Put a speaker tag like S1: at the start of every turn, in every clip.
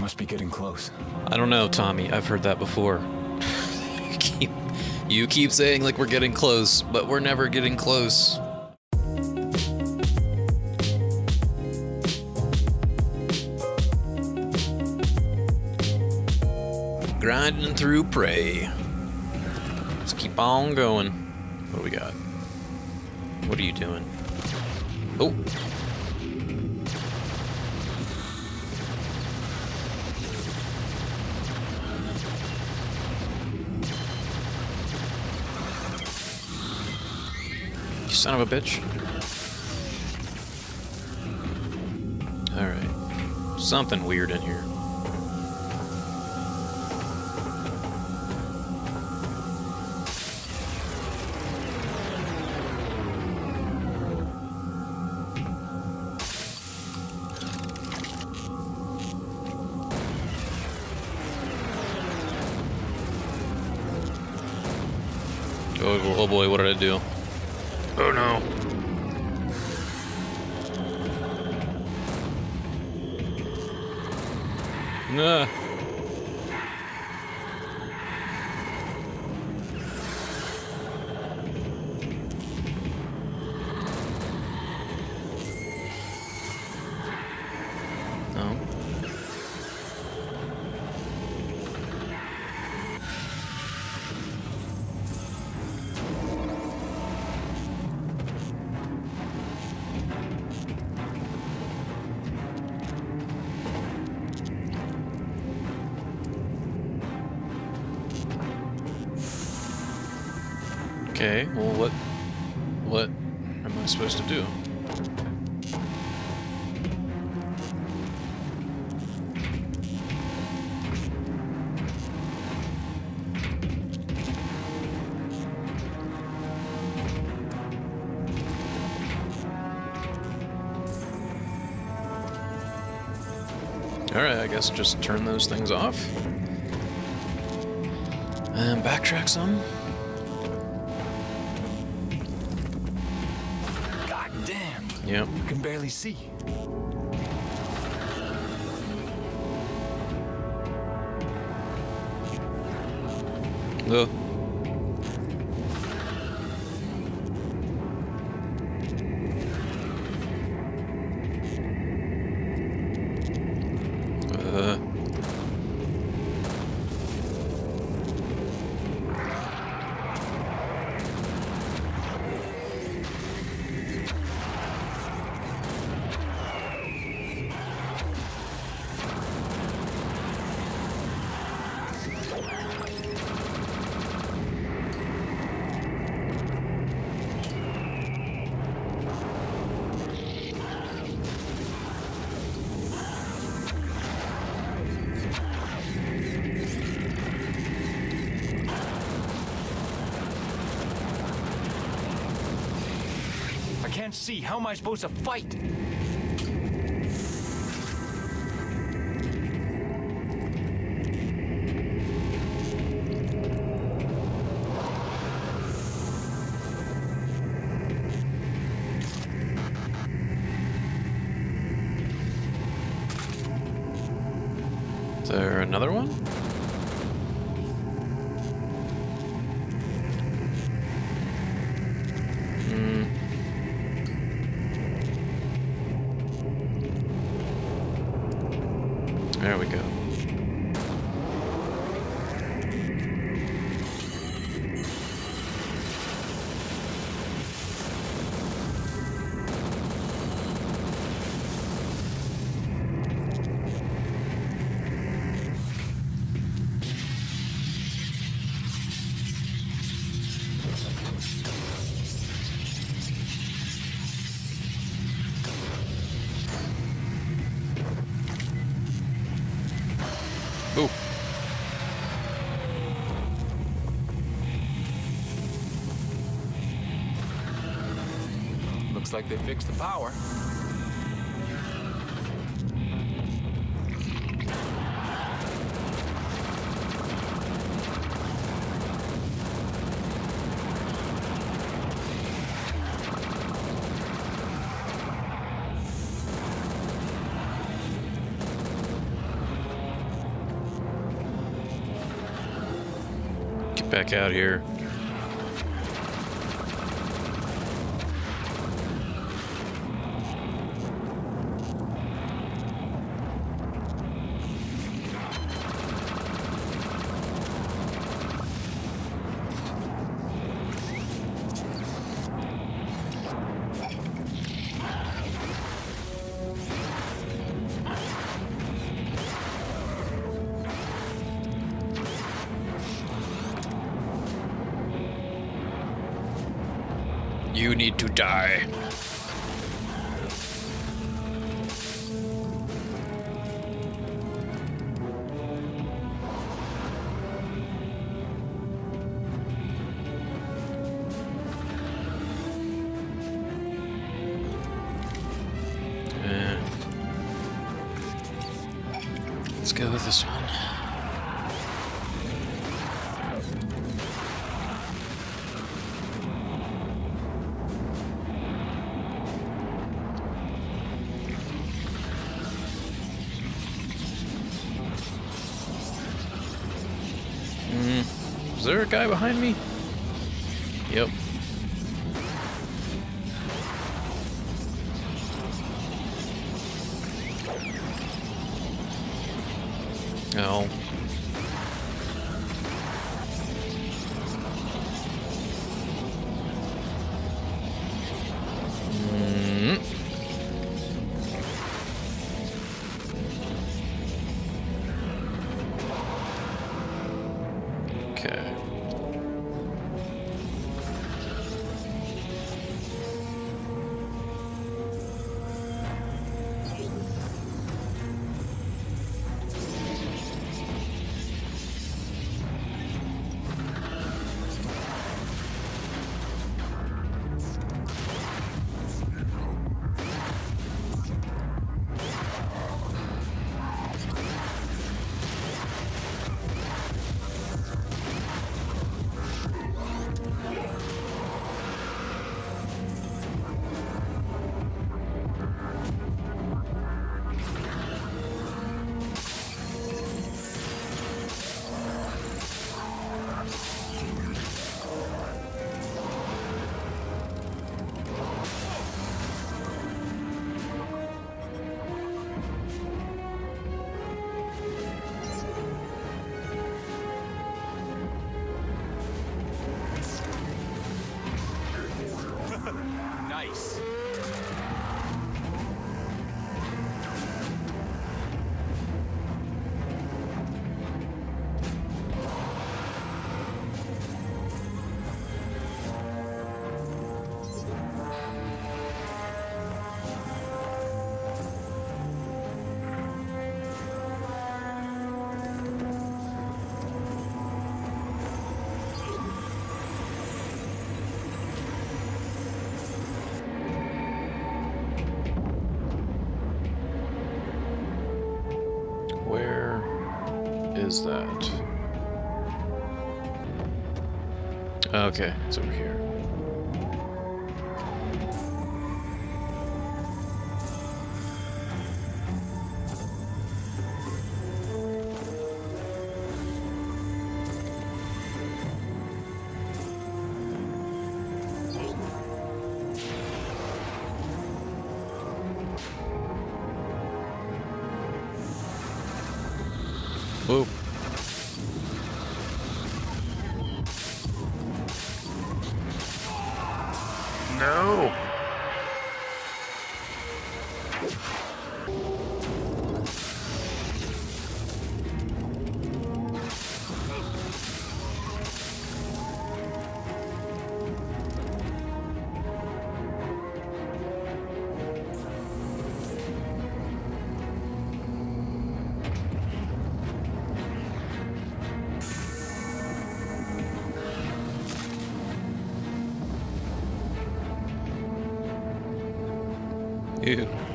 S1: Must be getting close.
S2: I don't know, Tommy. I've heard that before. you, keep, you keep saying like we're getting close, but we're never getting close. Grinding through prey. Let's keep on going. What do we got? What are you doing? Oh. Son of a bitch. Alright. Something weird in here. Oh, oh boy, what did I do? Oh no. Nah. Okay, well what what am I supposed to do? Alright, I guess just turn those things off. And backtrack some. Yep.
S1: You can barely see.
S2: Ugh.
S1: Can't see. How am I supposed to fight?
S2: There we go.
S1: Looks like they fixed the power.
S2: Get back out here. You need to die. Yep. Oh. Okay, it's over here. Ew.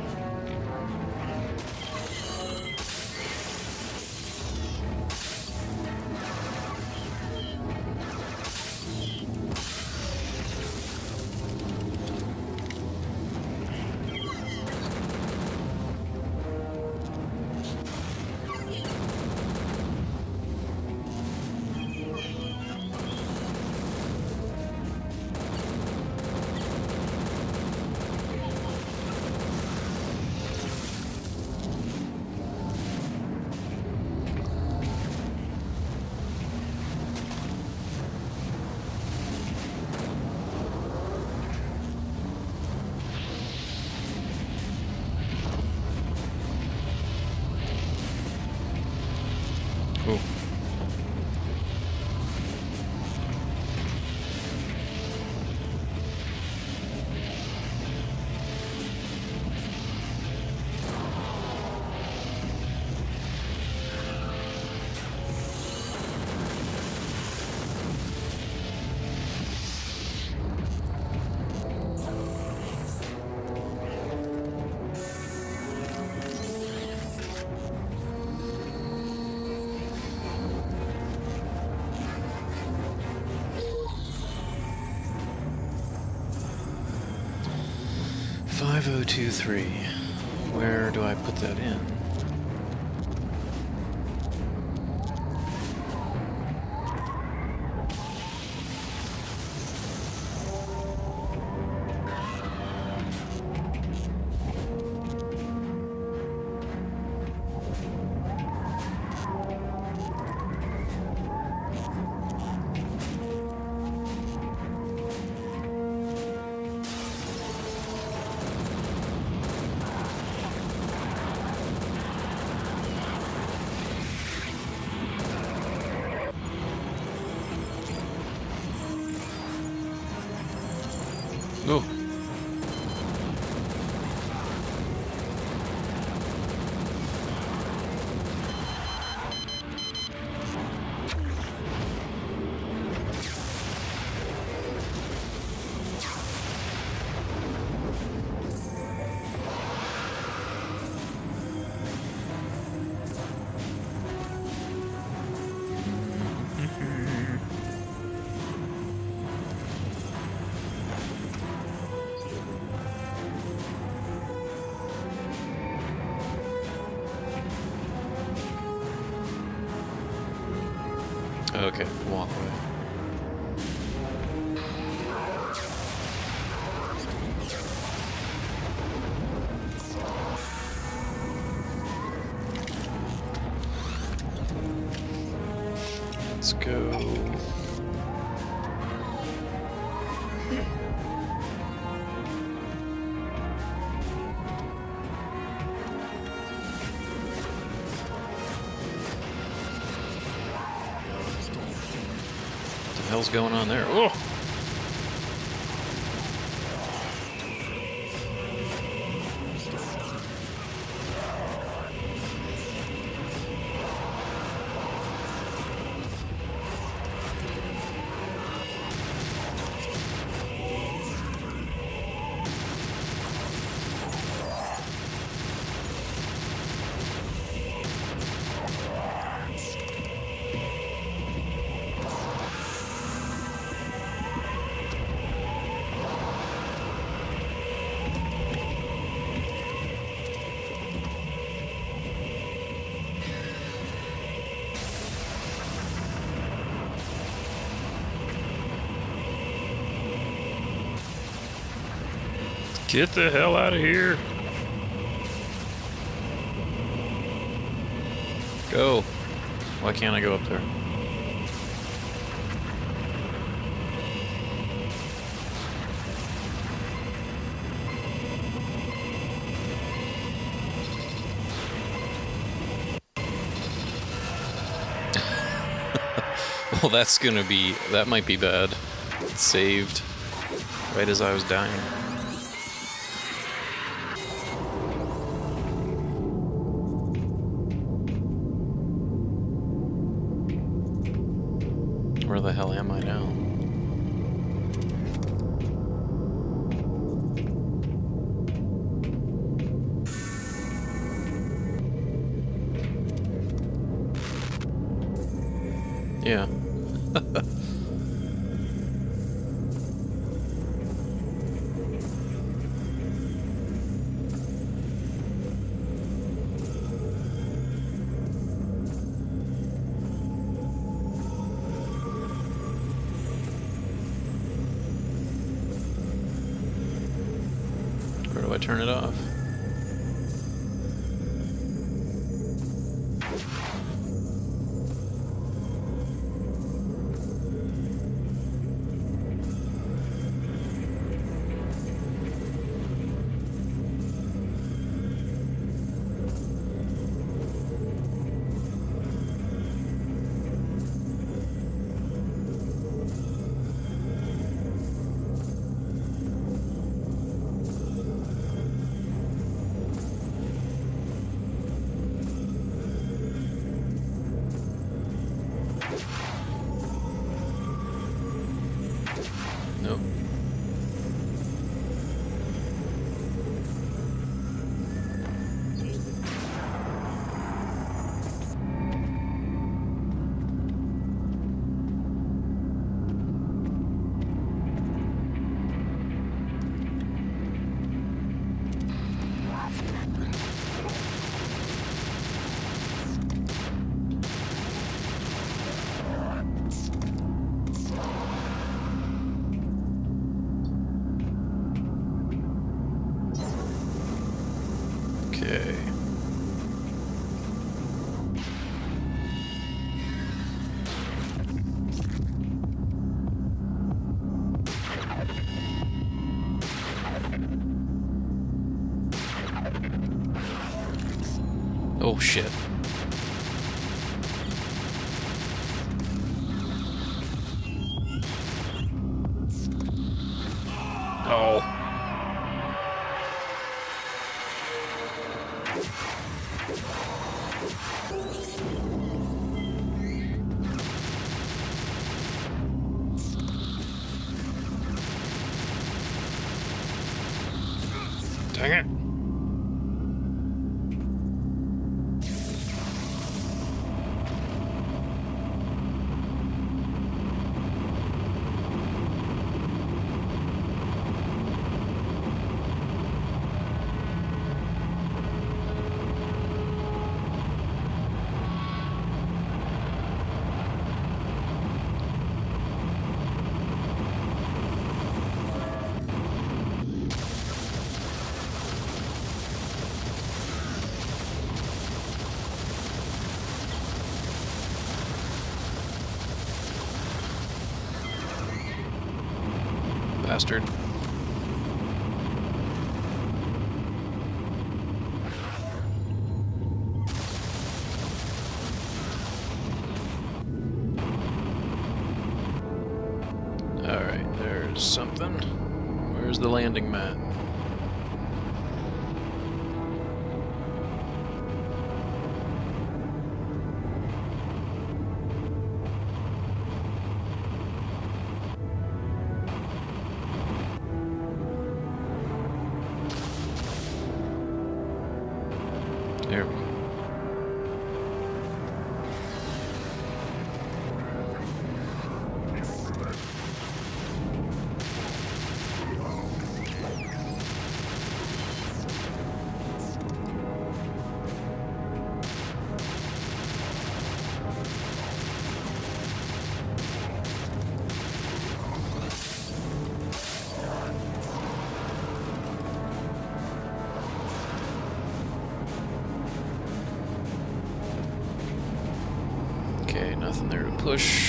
S2: Five oh two three. Where do I put that in? Let's go. What the hell's going on there? Oh! Get the hell out of here. Go. Why can't I go up there? well, that's gonna be. That might be bad. It's saved right as I was dying. I turn it off? Oh, shit. Oh. Bastard. Push.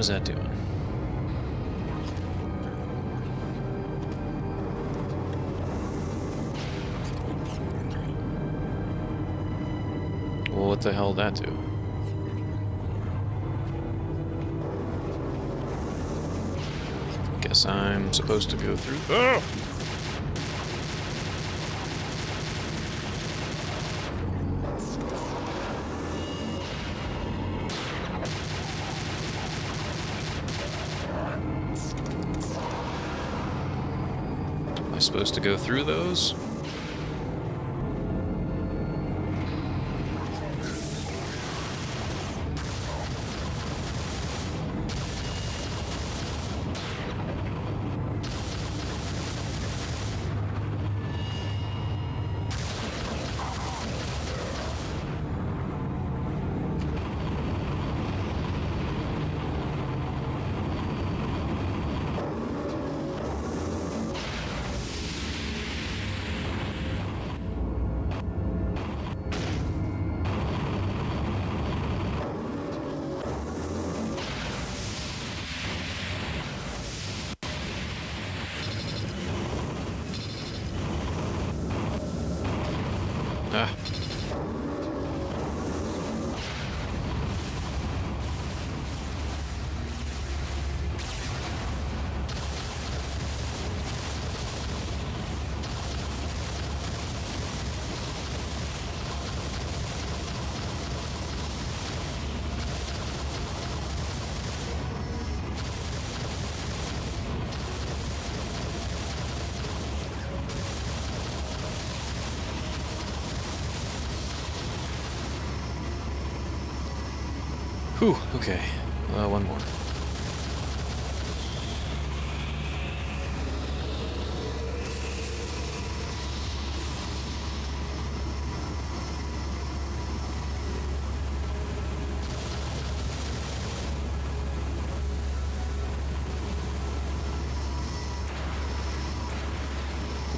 S2: Is that doing? Well, what the hell that do? Guess I'm supposed to go through. Oh! Supposed to go through those? Whew, okay. Uh, one more.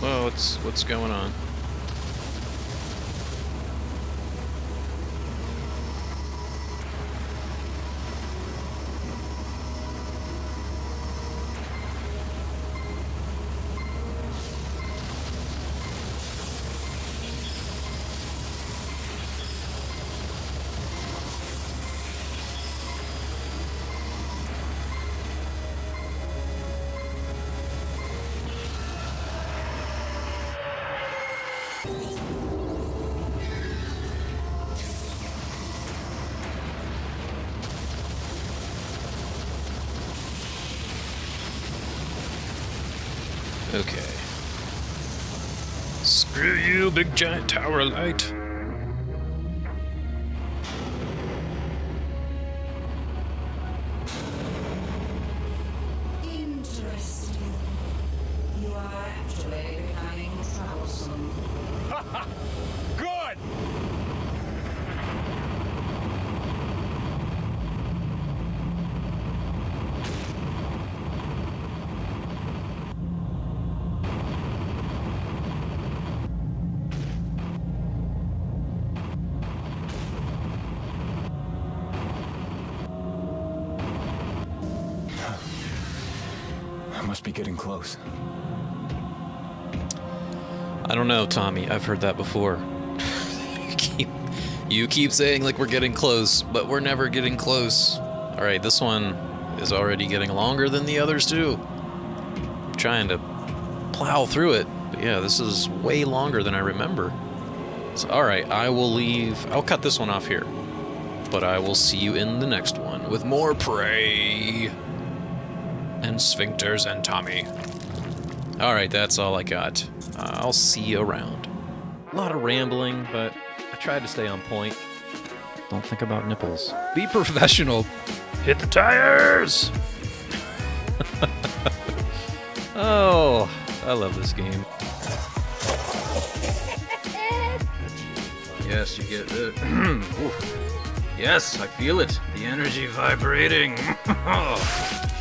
S2: Whoa, what's what's going on? You, big giant tower light.
S1: Must be getting close.
S2: I don't know, Tommy. I've heard that before. you, keep, you keep saying like we're getting close, but we're never getting close. All right, this one is already getting longer than the others too. I'm trying to plow through it, but yeah, this is way longer than I remember. So, all right, I will leave. I'll cut this one off here, but I will see you in the next one with more prey and sphincters and Tommy. All right, that's all I got. Uh, I'll see you around. A lot of rambling, but I tried to stay on point. Don't think about nipples. Be professional. Hit the tires! oh, I love this game. Yes, you get it. yes, I feel it. The energy vibrating. oh.